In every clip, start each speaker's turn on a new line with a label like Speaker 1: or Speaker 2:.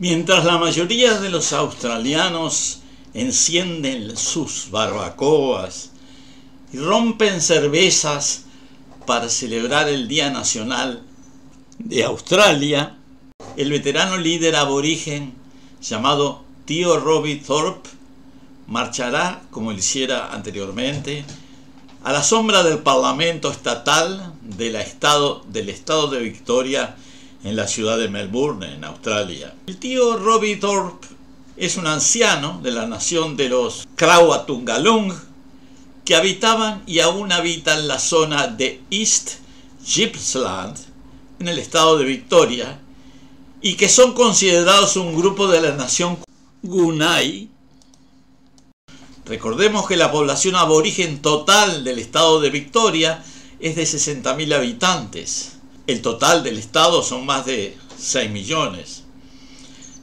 Speaker 1: Mientras la mayoría de los australianos encienden sus barbacoas y rompen cervezas para celebrar el Día Nacional de Australia, el veterano líder aborigen llamado Tío Robbie Thorpe marchará, como lo hiciera anteriormente, a la sombra del Parlamento Estatal del Estado, del estado de Victoria en la ciudad de Melbourne, en Australia. El tío Robbie Thorpe es un anciano de la nación de los Krawatungalung que habitaban y aún habitan la zona de East Gippsland en el estado de Victoria y que son considerados un grupo de la nación Gunai. Recordemos que la población aborigen total del estado de Victoria es de 60.000 habitantes. El total del estado son más de 6 millones.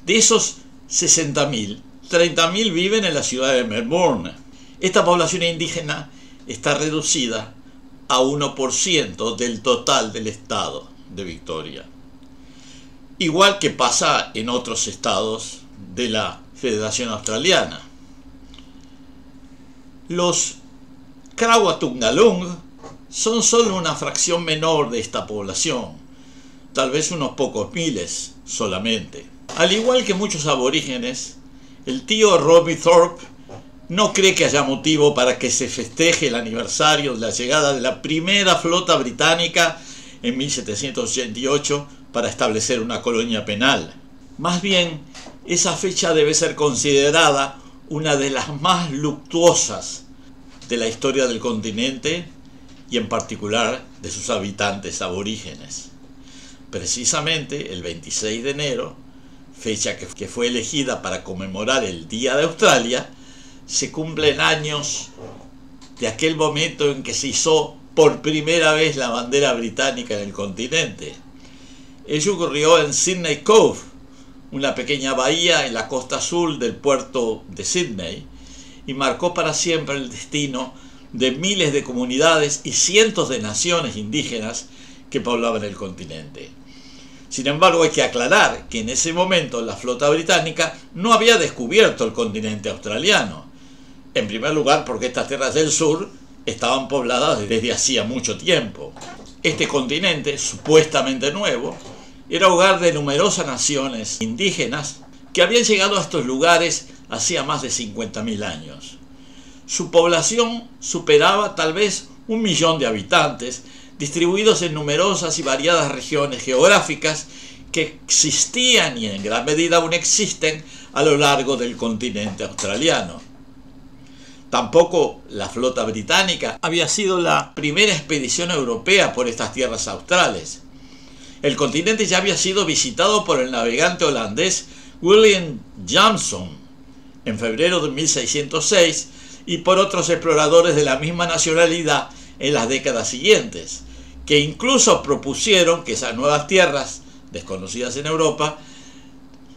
Speaker 1: De esos 60.000, 30.000 viven en la ciudad de Melbourne. Esta población indígena está reducida a 1% del total del estado de Victoria. Igual que pasa en otros estados de la Federación Australiana. Los Krawatungalung son solo una fracción menor de esta población, tal vez unos pocos miles solamente. Al igual que muchos aborígenes, el tío Robbie Thorpe no cree que haya motivo para que se festeje el aniversario de la llegada de la primera flota británica en 1788 para establecer una colonia penal. Más bien, esa fecha debe ser considerada una de las más luctuosas de la historia del continente en particular de sus habitantes aborígenes. Precisamente el 26 de enero, fecha que fue elegida para conmemorar el Día de Australia, se cumplen años de aquel momento en que se hizo por primera vez la bandera británica en el continente. Ello ocurrió en Sydney Cove, una pequeña bahía en la costa sur del puerto de Sydney, y marcó para siempre el destino de miles de comunidades y cientos de naciones indígenas que poblaban el continente. Sin embargo, hay que aclarar que en ese momento la flota británica no había descubierto el continente australiano. En primer lugar, porque estas tierras del sur estaban pobladas desde hacía mucho tiempo. Este continente, supuestamente nuevo, era hogar de numerosas naciones indígenas que habían llegado a estos lugares hacía más de 50.000 años. Su población superaba tal vez un millón de habitantes, distribuidos en numerosas y variadas regiones geográficas que existían y en gran medida aún existen a lo largo del continente australiano. Tampoco la flota británica había sido la primera expedición europea por estas tierras australes. El continente ya había sido visitado por el navegante holandés William Jameson en febrero de 1606 y por otros exploradores de la misma nacionalidad en las décadas siguientes, que incluso propusieron que esas nuevas tierras, desconocidas en Europa,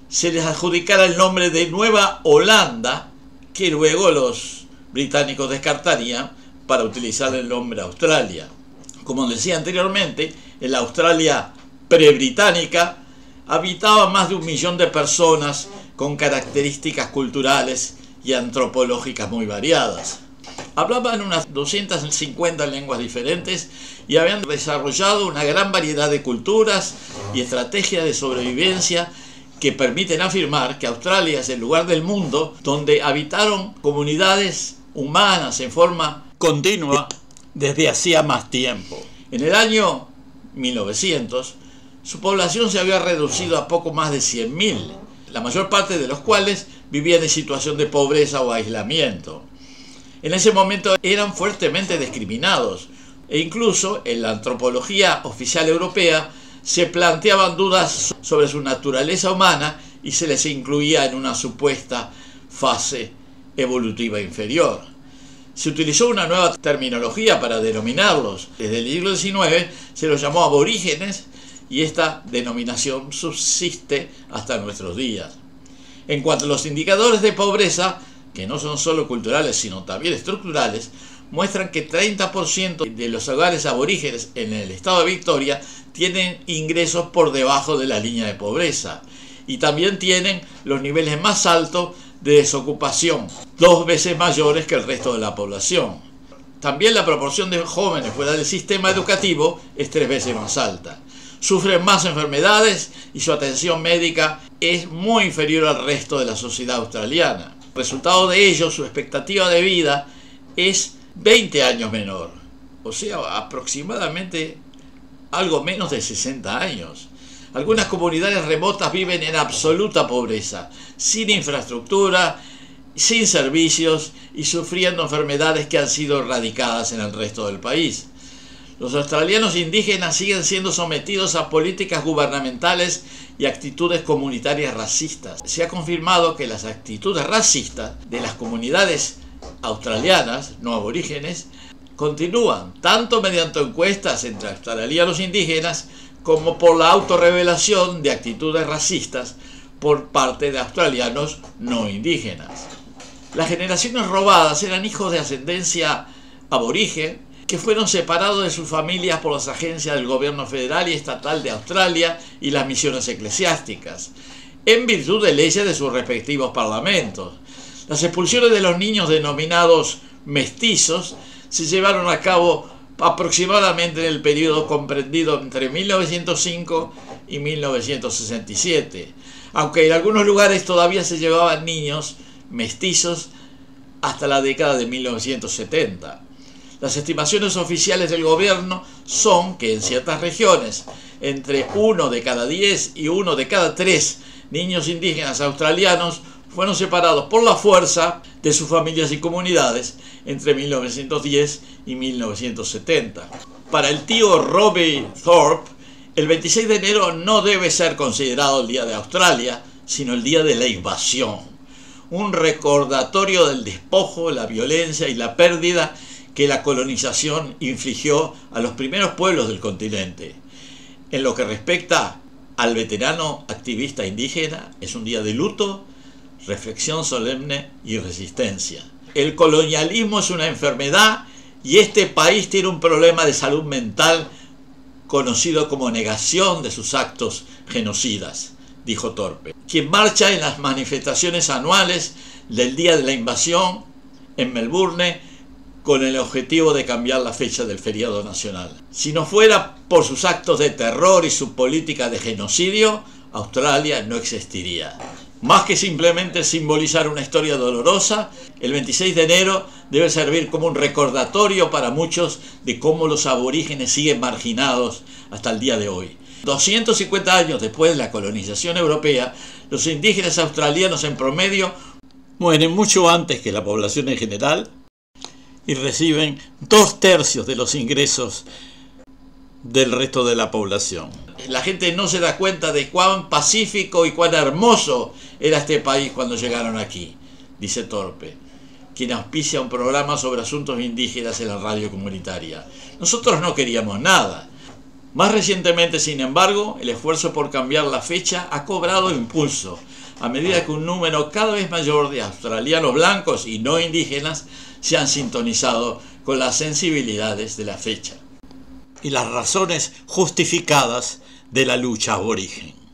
Speaker 1: se les adjudicara el nombre de Nueva Holanda, que luego los británicos descartarían para utilizar el nombre Australia. Como decía anteriormente, en la Australia pre-británica habitaba más de un millón de personas con características culturales y antropológicas muy variadas. Hablaban unas 250 lenguas diferentes y habían desarrollado una gran variedad de culturas y estrategias de sobrevivencia que permiten afirmar que Australia es el lugar del mundo donde habitaron comunidades humanas en forma continua desde hacía más tiempo. En el año 1900, su población se había reducido a poco más de 100.000, la mayor parte de los cuales vivían en situación de pobreza o aislamiento. En ese momento eran fuertemente discriminados e incluso en la antropología oficial europea se planteaban dudas sobre su naturaleza humana y se les incluía en una supuesta fase evolutiva inferior. Se utilizó una nueva terminología para denominarlos. Desde el siglo XIX se los llamó aborígenes y esta denominación subsiste hasta nuestros días. En cuanto a los indicadores de pobreza, que no son solo culturales sino también estructurales, muestran que 30% de los hogares aborígenes en el estado de Victoria tienen ingresos por debajo de la línea de pobreza y también tienen los niveles más altos de desocupación, dos veces mayores que el resto de la población. También la proporción de jóvenes fuera del sistema educativo es tres veces más alta. Sufren más enfermedades y su atención médica es muy inferior al resto de la sociedad australiana. Resultado de ello, su expectativa de vida es 20 años menor, o sea, aproximadamente algo menos de 60 años. Algunas comunidades remotas viven en absoluta pobreza, sin infraestructura, sin servicios y sufriendo enfermedades que han sido erradicadas en el resto del país. Los australianos indígenas siguen siendo sometidos a políticas gubernamentales y actitudes comunitarias racistas. Se ha confirmado que las actitudes racistas de las comunidades australianas, no aborígenes, continúan tanto mediante encuestas entre australianos indígenas como por la autorrevelación de actitudes racistas por parte de australianos no indígenas. Las generaciones robadas eran hijos de ascendencia aborigen que fueron separados de sus familias por las agencias del gobierno federal y estatal de Australia y las misiones eclesiásticas, en virtud de leyes de sus respectivos parlamentos. Las expulsiones de los niños denominados mestizos se llevaron a cabo aproximadamente en el periodo comprendido entre 1905 y 1967, aunque en algunos lugares todavía se llevaban niños mestizos hasta la década de 1970. Las estimaciones oficiales del gobierno son que en ciertas regiones entre uno de cada 10 y uno de cada tres niños indígenas australianos fueron separados por la fuerza de sus familias y comunidades entre 1910 y 1970. Para el tío Robbie Thorpe, el 26 de enero no debe ser considerado el Día de Australia, sino el Día de la Invasión. Un recordatorio del despojo, la violencia y la pérdida que la colonización infligió a los primeros pueblos del continente. En lo que respecta al veterano activista indígena, es un día de luto, reflexión solemne y resistencia. El colonialismo es una enfermedad y este país tiene un problema de salud mental conocido como negación de sus actos genocidas, dijo Torpe, quien marcha en las manifestaciones anuales del Día de la Invasión en Melbourne con el objetivo de cambiar la fecha del feriado nacional. Si no fuera por sus actos de terror y su política de genocidio, Australia no existiría. Más que simplemente simbolizar una historia dolorosa, el 26 de enero debe servir como un recordatorio para muchos de cómo los aborígenes siguen marginados hasta el día de hoy. 250 años después de la colonización europea, los indígenas australianos en promedio mueren mucho antes que la población en general y reciben dos tercios de los ingresos del resto de la población. La gente no se da cuenta de cuán pacífico y cuán hermoso era este país cuando llegaron aquí, dice Torpe, quien auspicia un programa sobre asuntos indígenas en la radio comunitaria. Nosotros no queríamos nada. Más recientemente, sin embargo, el esfuerzo por cambiar la fecha ha cobrado impulso a medida que un número cada vez mayor de australianos blancos y no indígenas se han sintonizado con las sensibilidades de la fecha y las razones justificadas de la lucha aborigen.